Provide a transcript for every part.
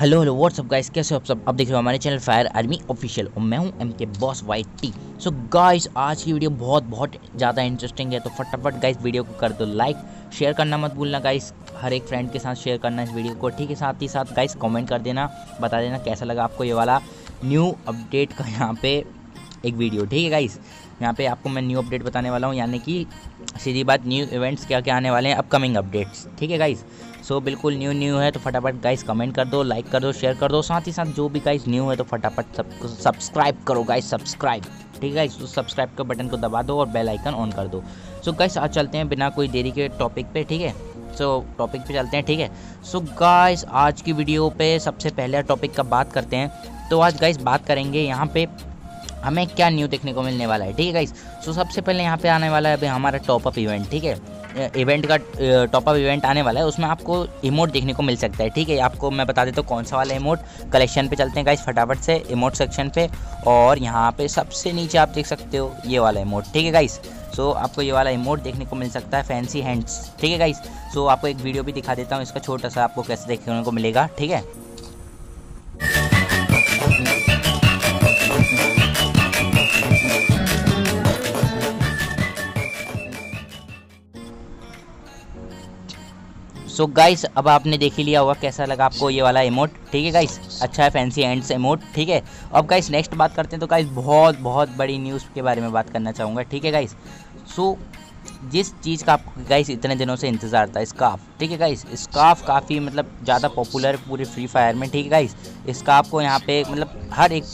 Hello hello what's up guys कैसे हो आप सब? अब देख रहे हो हमारे चैनल फायर आर्मी ऑफिशियल और मैं हूँ M K boss Y T so guys आज की वीडियो बहुत बहुत ज़्यादा इंटरेस्टिंग है तो फटाफट गाइस वीडियो को कर दो लाइक शेयर करना मत भूलना गाइस हर एक फ्रेंड के साथ शेयर करना इस वीडियो को, ठीक है? साथ ही साथ गाइस कमेंट कर देना, बता देना कैसा लगा आपको ये वाला न्यू अपडेट का यहाँ पे एक वीडियो ठीक है गाइस यहाँ पे आपको मैं न्यू अपडेट बताने वाला हूँ यानी कि सीधी बात न्यू इवेंट्स क्या क्या आने वाले हैं अपकमिंग अपडेट्स ठीक है गाइस सो so, बिल्कुल न्यू न्यू है तो फटाफट गाइस कमेंट कर दो लाइक कर दो शेयर कर दो साथ ही साथ जो भी गाइस न्यू है तो फटाफट सब सब्सक्राइब करो गाइस सब्सक्राइब ठीक है तो सब्सक्राइब के बटन को दबा दो और बेल आइकन ऑन कर दो। सो so, गाइस आज चलते हैं बिना कोई देरी के टॉपिक पे ठीक है? सो so, टॉपिक पे चलते हैं ठीक है? सो so, गाइस आज की वीडियो पे सबसे पहले टॉपिक का बात करते हैं। तो आज गाइस बात करेंगे यहाँ पे हमें क्या न्यू देखने को मिलने वाला है, ठीक है गाइस सो सबसे पहले यहाँ पे आने वाला है अभी हमारा टॉपअप इवेंट ठीक है? इवेंट का टॉपअप इवेंट आने वाला है, उसमें आपको इमोट देखने को मिल सकता है, ठीक है? आपको मैं बता देता हूँ कौन सा वाला इमोट कलेक्शन पे चलते हैं गाइस फटाफट से इमोट सेक्शन पे। और यहाँ पे सबसे नीचे आप देख सकते हो ये वाला इमोट ठीक है गाइस सो आपको ये वाला इमोट देखने को मिल सकता है फैंसी हैंड्स ठीक है गाइस सो आपको एक वीडियो भी दिखा देता हूँ, इसका छोटा सा आपको कैसे देखने को मिलेगा, ठीक है? सो so गाइस अब आपने देख ही लिया होगा कैसा लगा आपको ये वाला इमोट ठीक है गाइस अच्छा है फैंसी एंड्स इमोट ठीक है? अब गाइस नेक्स्ट बात करते हैं तो गाइस बहुत बहुत बड़ी न्यूज़ के बारे में बात करना चाहूँगा ठीक है गाइस सो so, जिस चीज़ का आपको गाइस इतने दिनों से इंतज़ार था स्काफ ठीक है गाइस स्काफ काफ़ी मतलब ज़्यादा पॉपुलर पूरे फ्री फायर में ठीक है गाइस स्काफ को यहाँ पे मतलब हर एक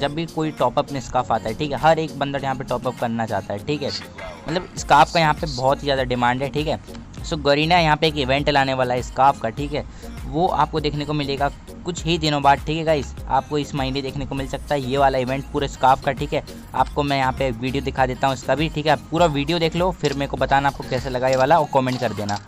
जब भी कोई टॉपअप में स्काफ आता है ठीक है? हर एक बंदा यहाँ पे टॉपअप करना चाहता है ठीक है? मतलब स्काफ का यहाँ पे बहुत ही ज़्यादा डिमांड है ठीक है? सो गरीना यहाँ पे एक इवेंट लाने वाला है स्काफ का, ठीक है? वो आपको देखने को मिलेगा कुछ ही दिनों बाद, ठीक है गाइस आपको इस महीने देखने को मिल सकता है ये वाला इवेंट पूरे स्काफ का, ठीक है? आपको मैं यहाँ पे वीडियो दिखा देता हूँ इसका भी, ठीक है? पूरा वीडियो देख लो, फिर मेरे को बताना आपको कैसे लगा ये वाला, और कॉमेंट कर देना।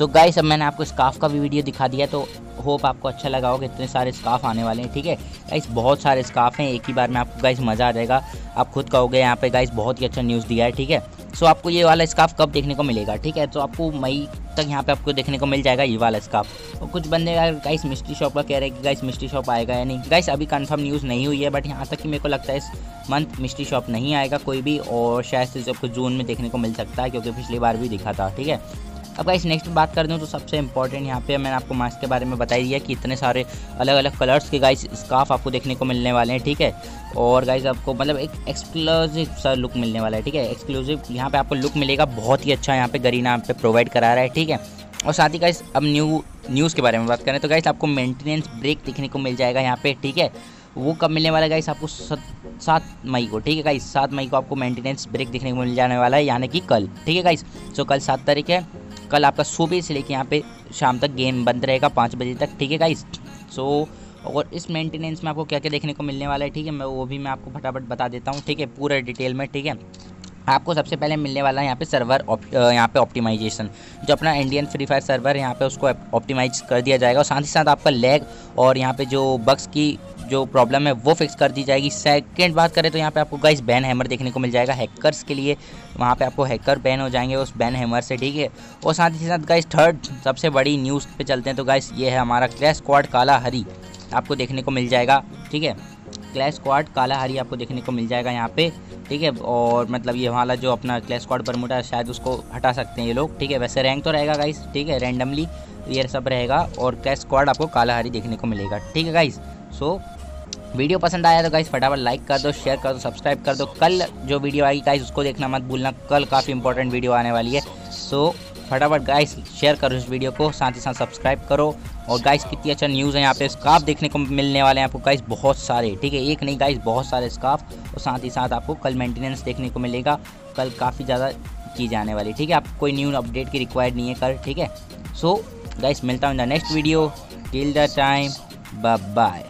सो गाइस अब मैंने आपको स्काफ का भी वीडियो दिखा दिया तो होप आपको अच्छा लगा होगा, इतने सारे स्काफ आने वाले हैं, ठीक है? गाइस बहुत सारे स्काफ हैं, एक ही बार में आपको गाइस मज़ा आ जाएगा। आप खुद कहोगे, यहाँ पे गाइस बहुत ही अच्छा न्यूज़ दिया है, ठीक है? सो आपको ये वाला स्काफ कब देखने को मिलेगा, ठीक है? तो आपको मई तक यहाँ पे आपको देखने को मिल जाएगा ये वाला स्काफ और कुछ बंदे गाइस मिस्ट्री शॉप का कह रहे हैं कि गाइस मिस्ट्री शॉप आएगा या नहीं। गाइस अभी कंफर्म न्यूज़ नहीं हुई है बट यहाँ तक कि मेरे को लगता है इस मंथ मिस्ट्री शॉप नहीं आएगा कोई भी, और शायद से आपको जून में देखने को मिल सकता है, क्योंकि पिछली बार भी दिखा था, ठीक है? अब गाइस नेक्स्ट बात कर दूँ तो सबसे इंपॉर्टेंट यहाँ पे मैंने आपको मास्क के बारे में बताई दिया कि इतने सारे अलग अलग कलर्स के गाइस स्काफ आपको देखने को मिलने वाले हैं, ठीक है? और गाइस आपको मतलब एक एक्सक्लूसिव सा लुक मिलने वाला है, ठीक है? एक्सक्लूसिव यहाँ पे आपको लुक मिलेगा, बहुत ही अच्छा यहाँ पे गरीना यहाँ पे प्रोवाइड करा रहा है, ठीक है? और साथ ही गाइस अब न्यू न्यूज़ के बारे में बात करें तो गाइस आपको मेंटेनेंस ब्रेक देखने को मिल जाएगा यहाँ पे, ठीक है? वो कब मिलने वाला है गाइस आपको सात मई को, ठीक है गाइस सात मई को आपको मेंटेनेंस ब्रेक देखने को मिल जाने वाला है, यानी कि कल, ठीक है गाइस सो कल सात तारीख है। कल आपका सुबह से लेके यहाँ पे शाम तक गेम बंद रहेगा, पाँच बजे तक, ठीक है गाइस सो और इस मेंटेनेंस में आपको क्या क्या देखने को मिलने वाला है, ठीक है? मैं वो भी मैं आपको फटाफट बता देता हूँ, ठीक है? पूरा डिटेल में, ठीक है? आपको सबसे पहले मिलने वाला है यहाँ पे सर्वर यहाँ पे ऑप्टिमाइजेशन जो अपना इंडियन फ्री फायर सर्वर है यहाँ पे उसको ऑप्टिमाइज कर दिया जाएगा और साथ ही साथ आपका लेग और यहाँ पे जो बग्स की जो प्रॉब्लम है वो फिक्स कर दी जाएगी। सेकंड बात करें तो यहाँ पे आपको गाइस बैन हैमर देखने को मिल जाएगा हैकर्स के लिए। वहाँ पे आपको हैकर बैन हो जाएँगे उस बैन हैमर से, ठीक है? और साथ ही साथ गाइस थर्ड सबसे बड़ी न्यूज़ पे चलते हैं तो गाइस ये है हमारा क्लैश स्क्वाड काला हरी आपको देखने को मिल जाएगा, ठीक है? क्लैश स्क्वाड काला हरी आपको देखने को मिल जाएगा यहाँ पे, ठीक है? और मतलब ये वाला जो अपना क्लैश स्क्वाड बरमुडा है, शायद उसको हटा सकते हैं ये लोग, ठीक है? वैसे रैंक तो रहेगा गाइस ठीक है? रैंडमली ये सब रहेगा और क्लैश स्क्वाड आपको काला हरी देखने को मिलेगा, ठीक है गाइस सो वीडियो पसंद आया तो गाइस फटाफट लाइक कर दो शेयर कर दो सब्सक्राइब कर दो। कल जो वीडियो आएगी गाइस उसको देखना मत भूलना, कल काफ़ी इंपॉर्टेंट वीडियो आने वाली है। सो फटाफट गाइस शेयर करो इस वीडियो को, साथ ही साथ सब्सक्राइब करो। और गाइस कितनी अच्छा न्यूज़ है यहाँ पे। स्काफ देखने को मिलने वाले हैं आपको गाइस बहुत सारे। ठीक है, एक नहीं गाइस बहुत सारे स्काफ और साथ ही साथ आपको कल मेंटेनेंस देखने को मिलेगा। कल काफ़ी ज़्यादा की जाने वाली। ठीक है, आप कोई न्यू अपडेट की रिक्वायर्ड नहीं है कल। ठीक है सो गाइस मिलता हूँ in the next video till the time bye